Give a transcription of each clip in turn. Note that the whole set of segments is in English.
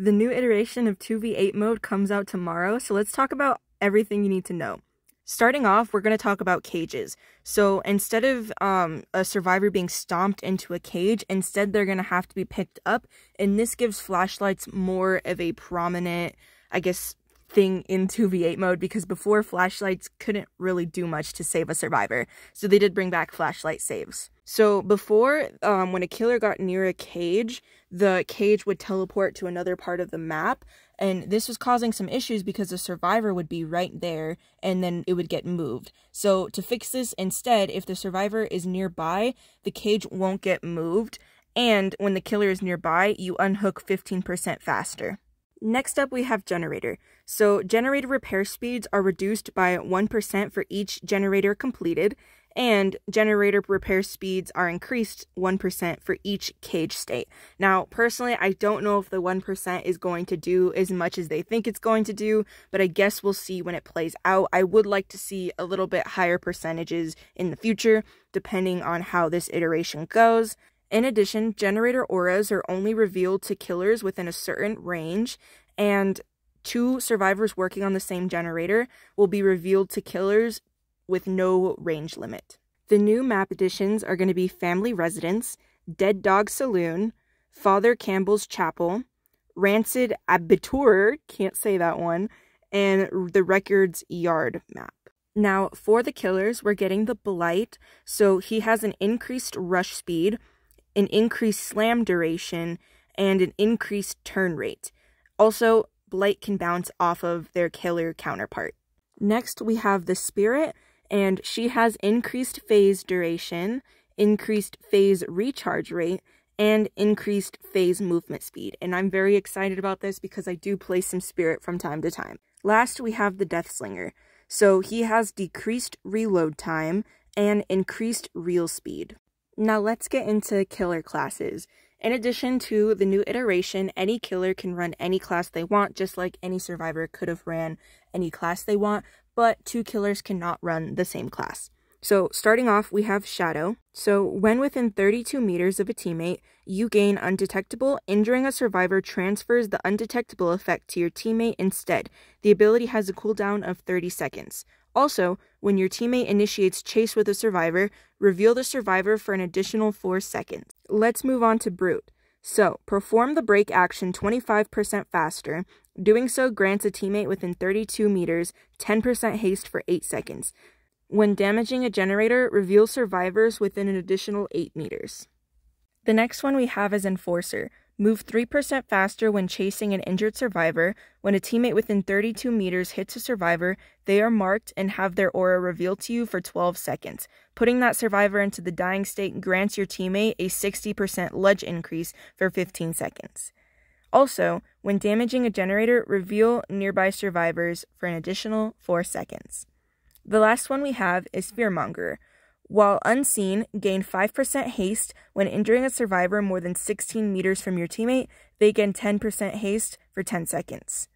The new iteration of 2v8 mode comes out tomorrow, so let's talk about everything you need to know. Starting off, we're going to talk about cages. So instead of um, a survivor being stomped into a cage, instead they're going to have to be picked up, and this gives flashlights more of a prominent, I guess, thing in 2v8 mode because before flashlights couldn't really do much to save a survivor. So they did bring back flashlight saves. So before, um, when a killer got near a cage, the cage would teleport to another part of the map, and this was causing some issues because the survivor would be right there, and then it would get moved. So to fix this, instead, if the survivor is nearby, the cage won't get moved, and when the killer is nearby, you unhook 15% faster. Next up, we have generator. So generator repair speeds are reduced by 1% for each generator completed, and generator repair speeds are increased 1% for each cage state. Now, personally, I don't know if the 1% is going to do as much as they think it's going to do, but I guess we'll see when it plays out. I would like to see a little bit higher percentages in the future, depending on how this iteration goes. In addition, generator auras are only revealed to killers within a certain range, and two survivors working on the same generator will be revealed to killers with no range limit. The new map additions are going to be Family Residence, Dead Dawg Saloon, Father Campbell's Chapel, Rancid Abitur, can't say that one, and the Wreckers' Yard map. Now, for the killers, we're getting the Blight, so he has an increased rush speed, an increased slam duration, and an increased turn rate. Also, Blight can bounce off of their killer counterpart. Next, we have the Spirit, and she has increased phase duration, increased phase recharge rate, and increased phase movement speed. And I'm very excited about this because I do play some Spirit from time to time. Last, we have the Deathslinger. So he has decreased reload time and increased reel speed. Now let's get into killer classes. In addition to the new iteration, any killer can run any class they want, just like any survivor could have ran any class they want, but two killers cannot run the same class. So starting off, we have Shadow. So when within 32 meters of a teammate, you gain undetectable. Injuring a survivor transfers the undetectable effect to your teammate instead. The ability has a cooldown of 30 seconds. Also, when your teammate initiates chase with a survivor, reveal the survivor for an additional 4 seconds. Let's move on to Brute. So, perform the break action 25% faster. Doing so grants a teammate within 32 meters 10% haste for 8 seconds. When damaging a generator, reveal survivors within an additional 8 meters. The next one we have is Enforcer. Move 3% faster when chasing an injured survivor. When a teammate within 32 meters hits a survivor, they are marked and have their aura revealed to you for 12 seconds. Putting that survivor into the dying state grants your teammate a 60% ledge increase for 15 seconds. Also, when damaging a generator, reveal nearby survivors for an additional 4 seconds. The last one we have is Fearmonger. While unseen, gain 5% haste when injuring a survivor more than 16 meters from your teammate, they gain 10% haste for 10 seconds.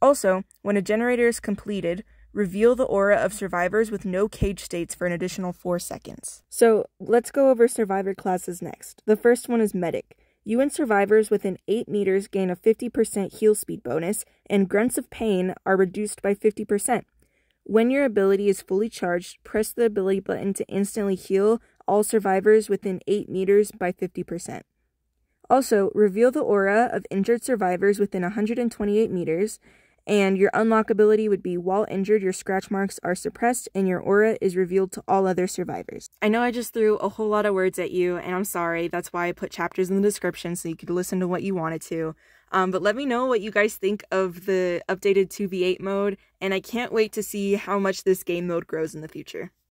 Also, when a generator is completed, reveal the aura of survivors with no cage states for an additional 4 seconds. So, let's go over survivor classes next. The first one is Medic. You and survivors within 8 meters gain a 50% heal speed bonus, and grunts of pain are reduced by 50%. When your ability is fully charged, press the ability button to instantly heal all survivors within 8 meters by 50%. Also, reveal the aura of injured survivors within 128 meters, and your unlock ability would be while injured, your scratch marks are suppressed and your aura is revealed to all other survivors. I know I just threw a whole lot of words at you, and I'm sorry. That's why I put chapters in the description so you could listen to what you wanted to. Um, but let me know what you guys think of the updated 2v8 mode, and I can't wait to see how much this game mode grows in the future.